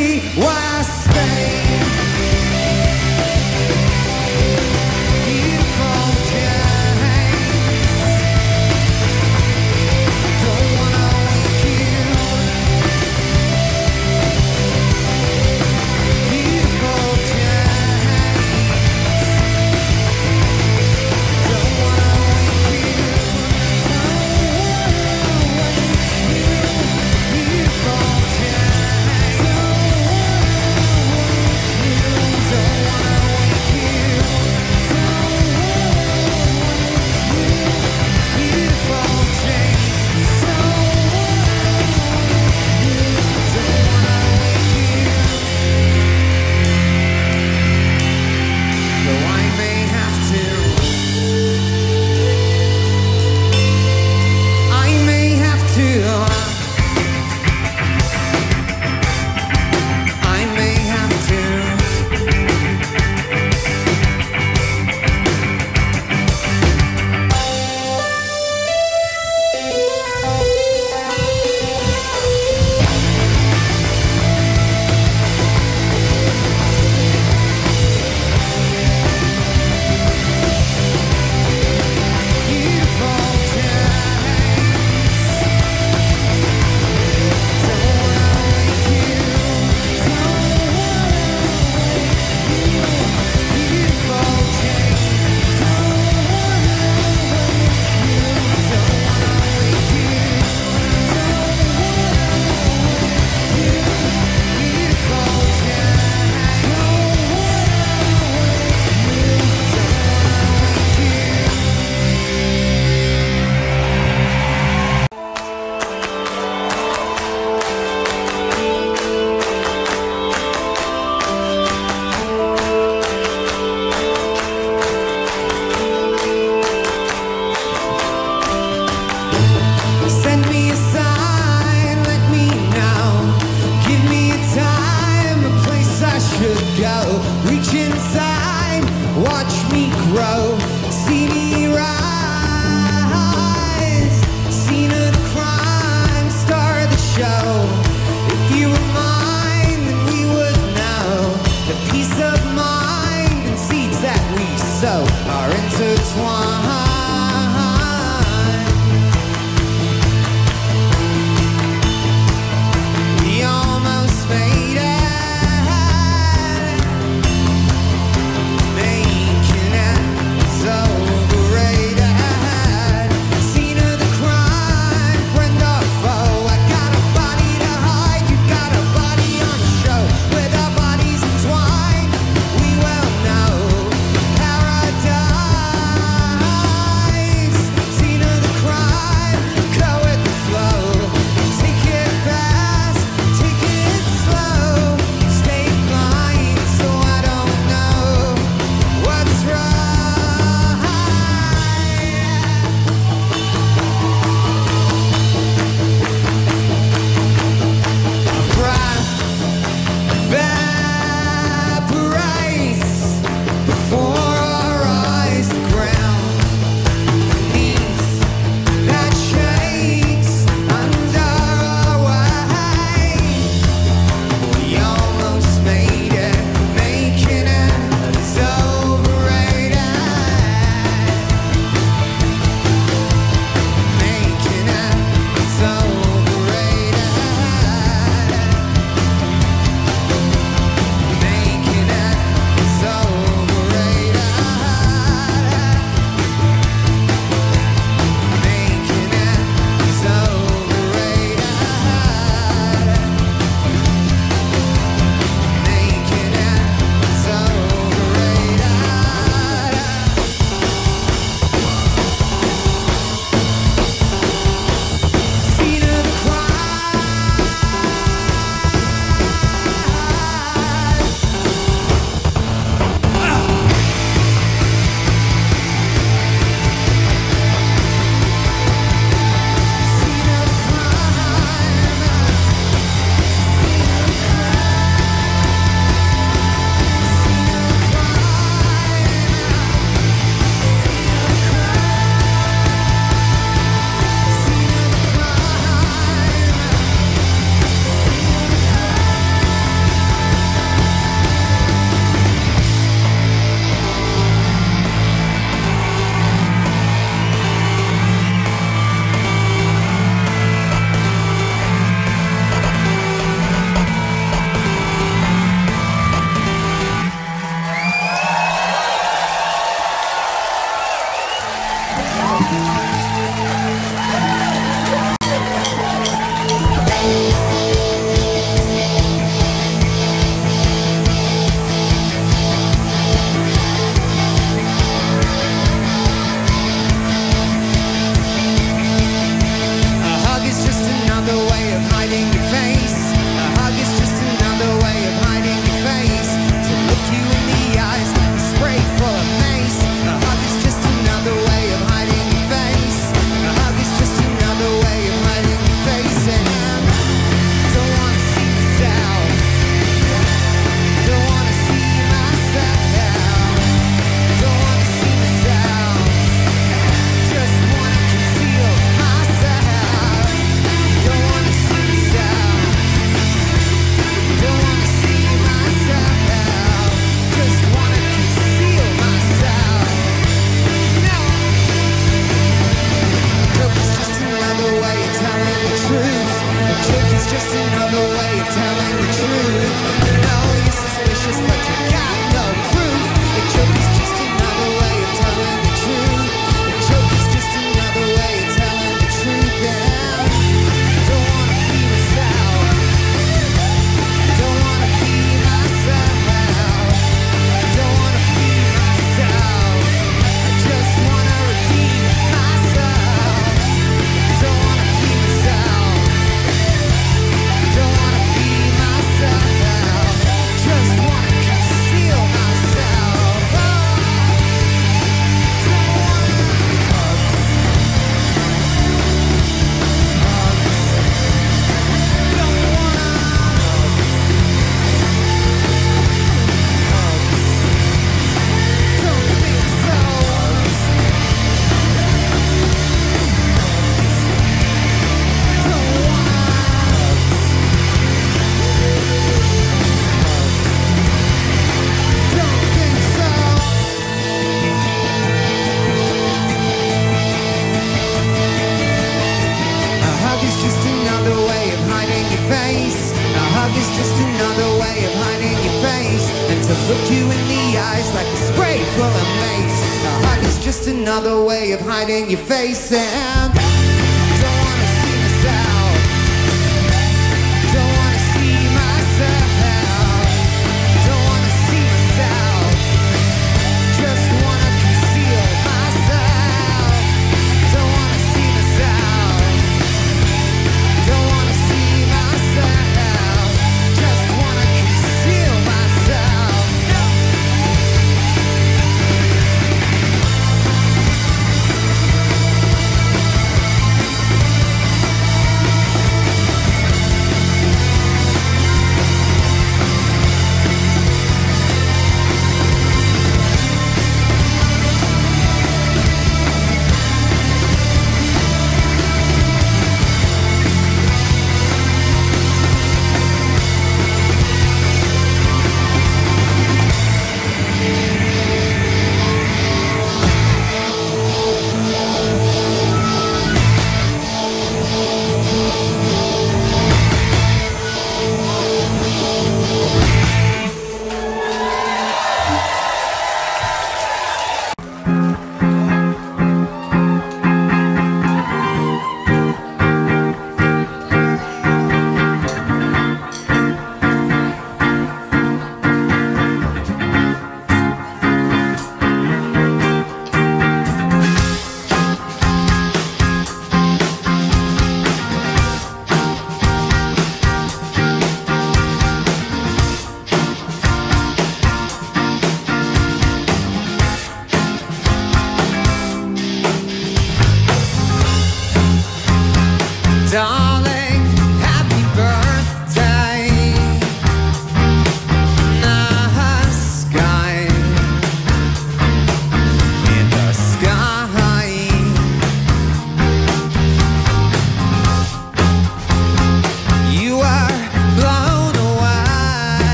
Why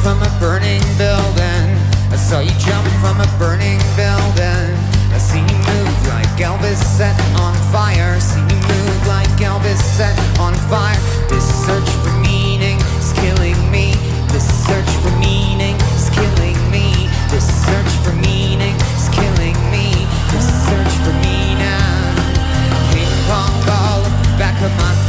from a burning building. I saw you jump from a burning building. I seen you move like Elvis set on fire. Seen you move like Elvis set on fire. This search for meaning is killing me. This search for meaning is killing me. This search for meaning is killing me. This search for meaning. Ping pong ball, back of my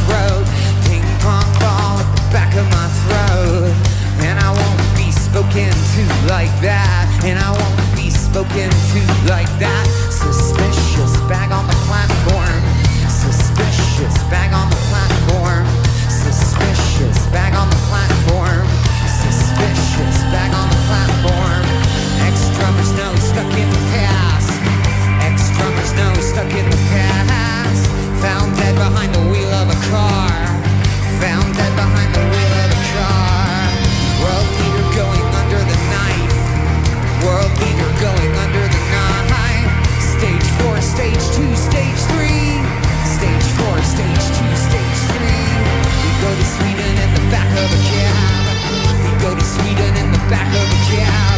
like that. And I won't be spoken to like that. Suspicious bag on the platform. Suspicious bag on the platform. Suspicious bag on the platform. Suspicious bag on the platform. Ex-drummer's nose stuck in the past. Ex-drummer's nose stuck in the past. Found dead behind the wheel of a car. Found dead behind the wheel Stage four, stage two, stage three. Stage four, stage two, stage three. We go to Sweden in the back of a cab. We go to Sweden in the back of a cab.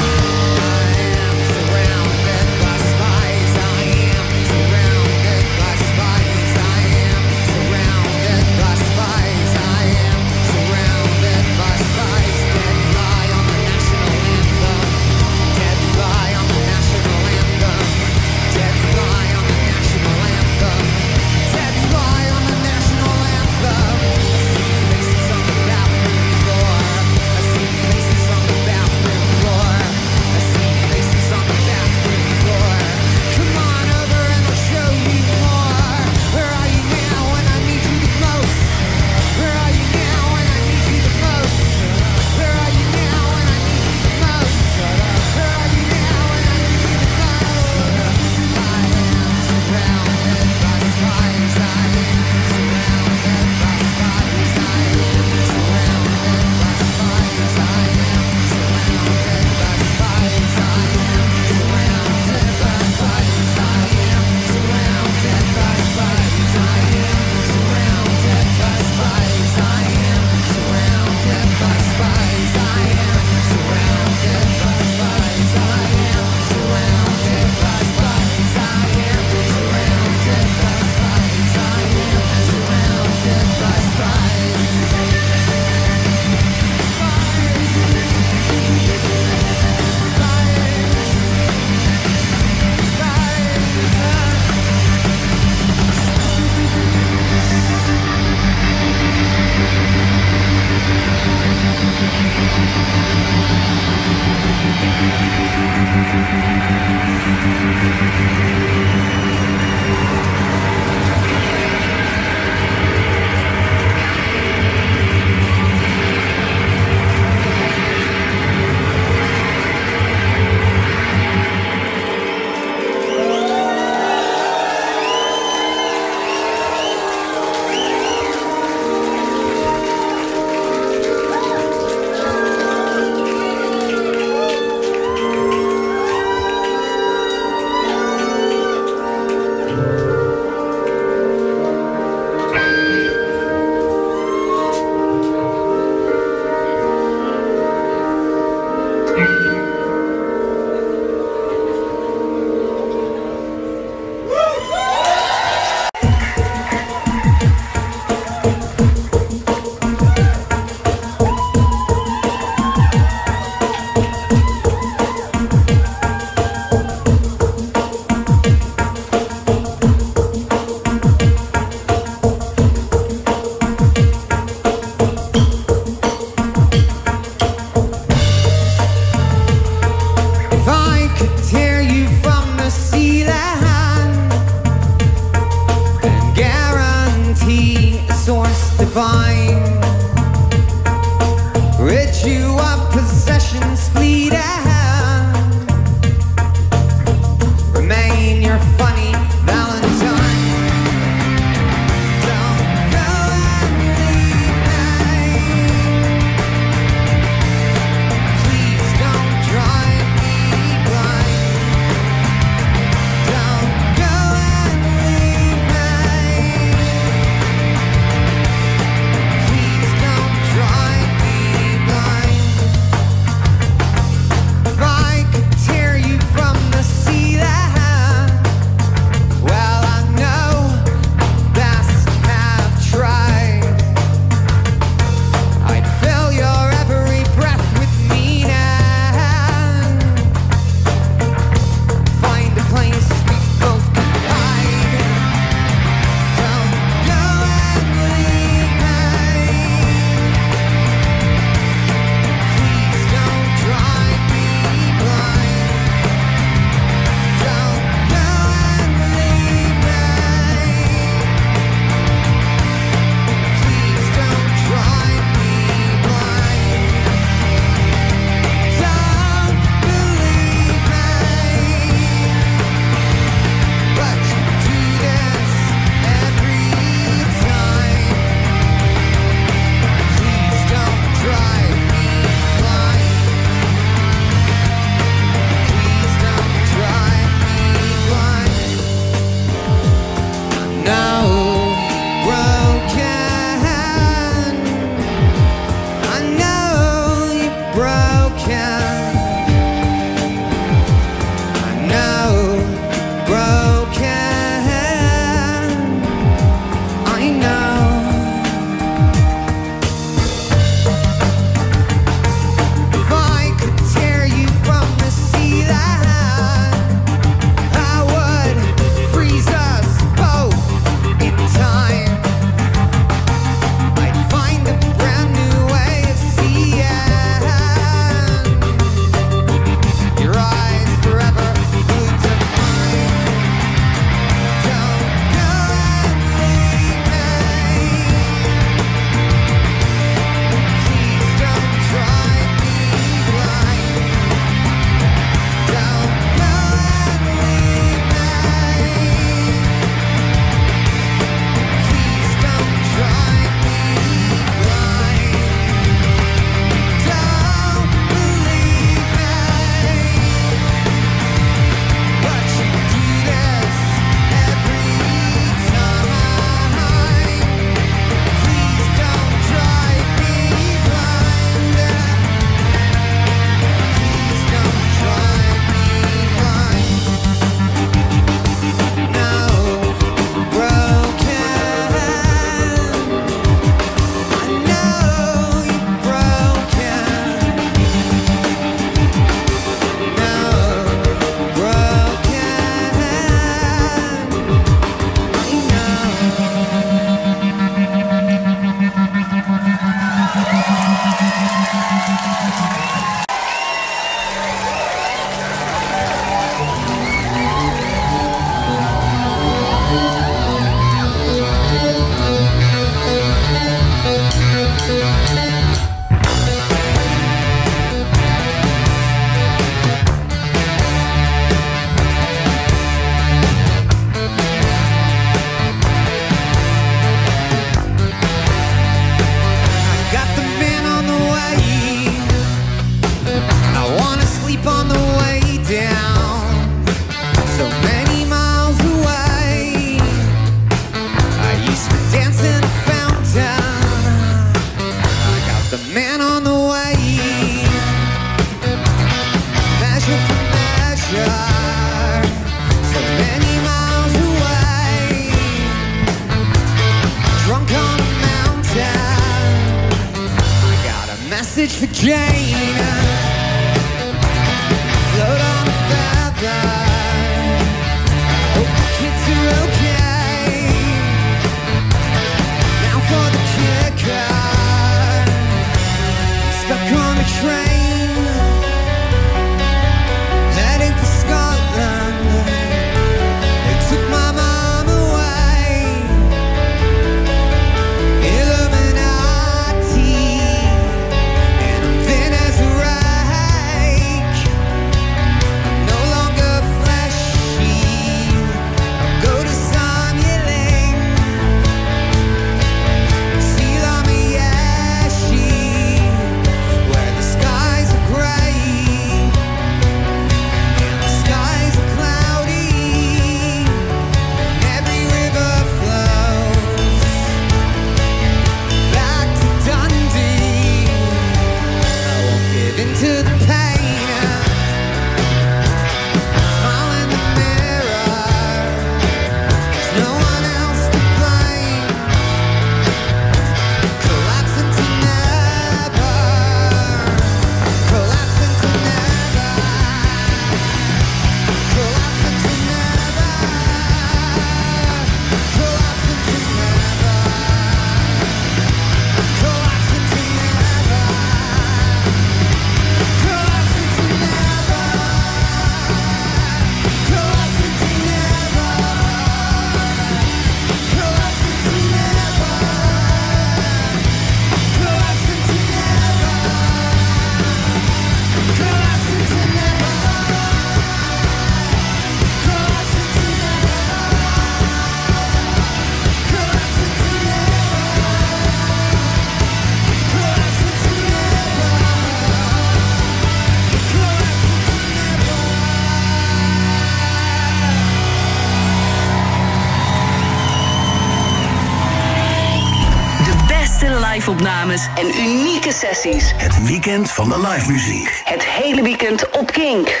opnames en unieke sessies. Het weekend van de live muziek. Het hele weekend op Kink.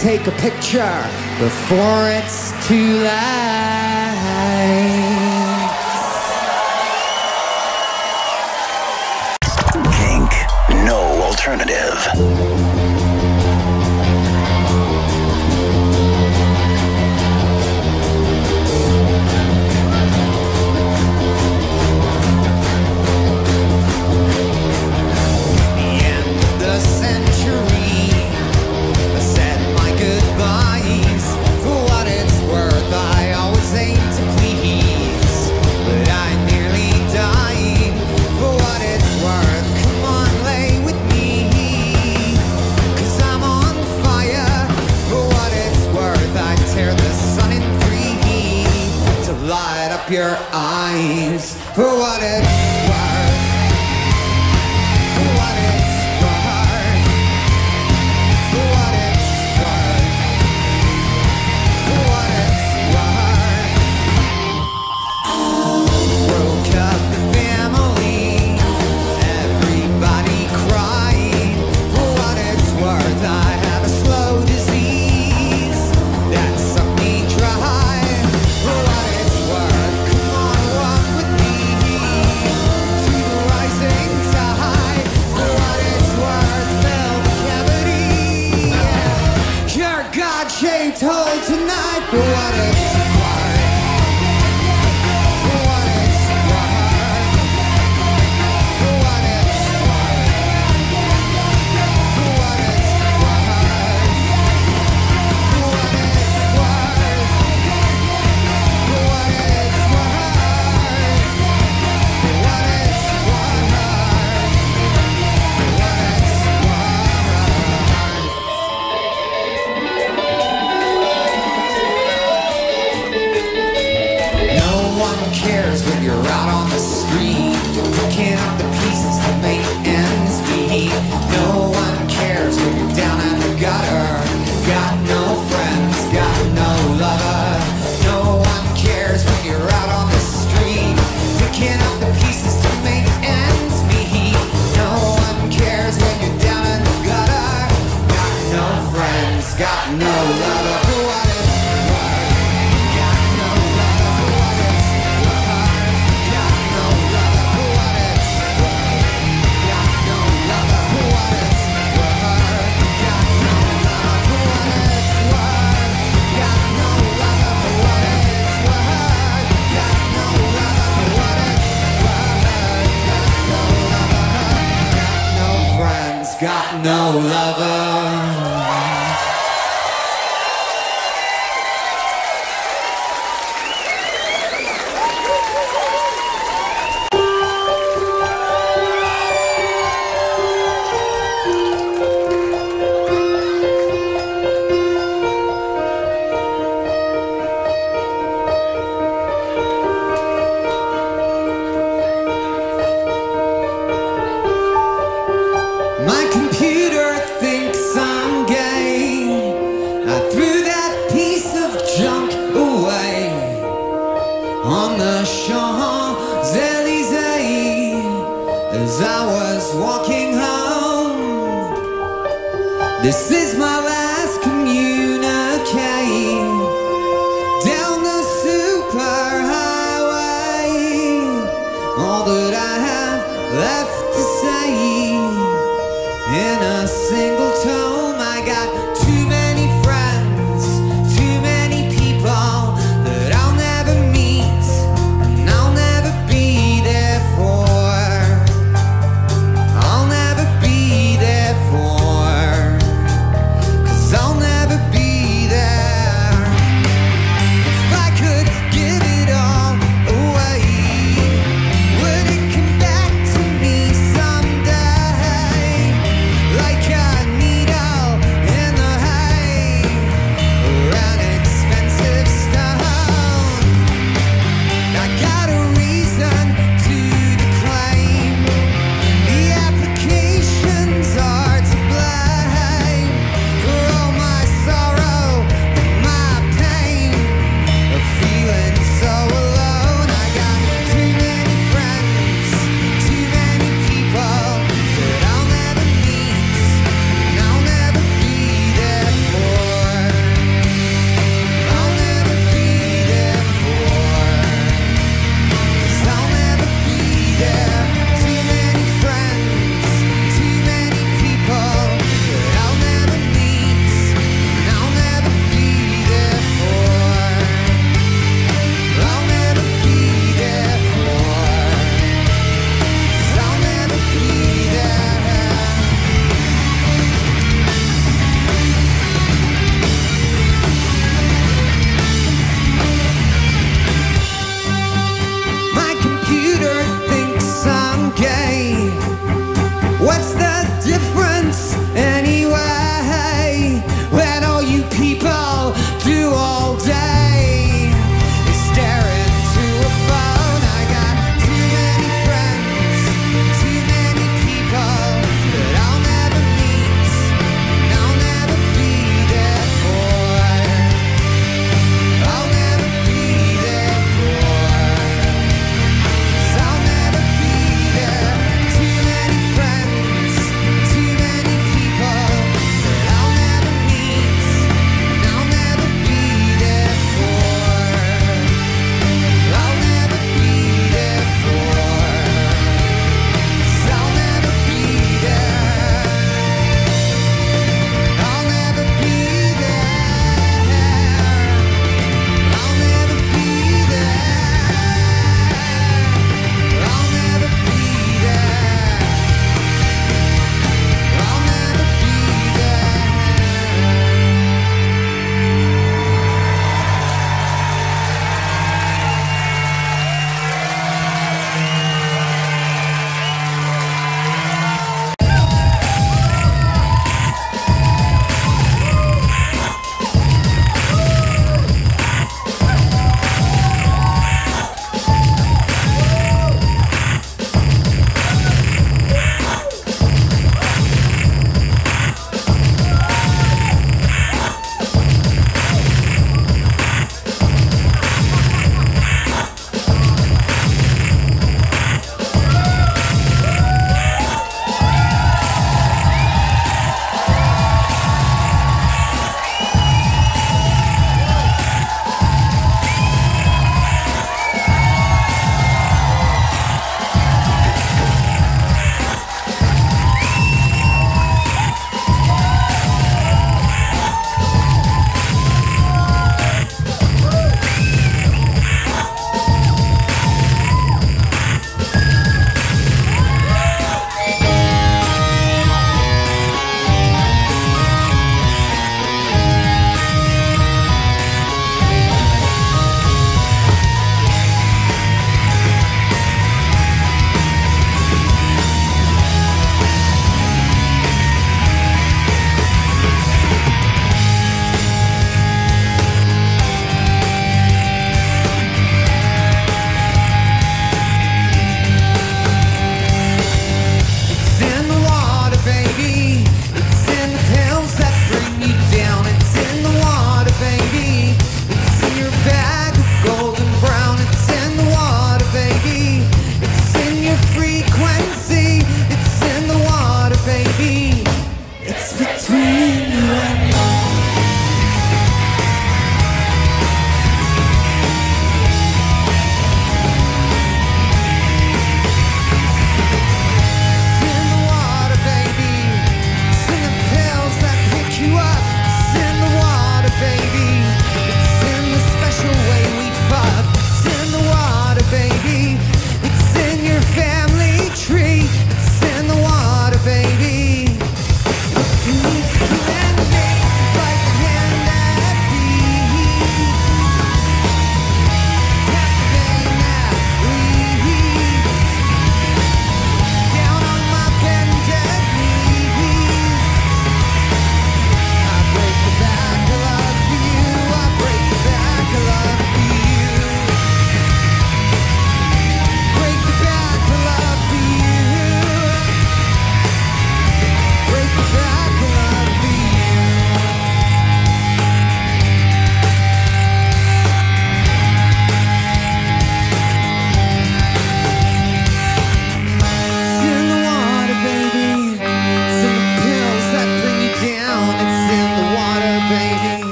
Take a picture before it's too late. No lover.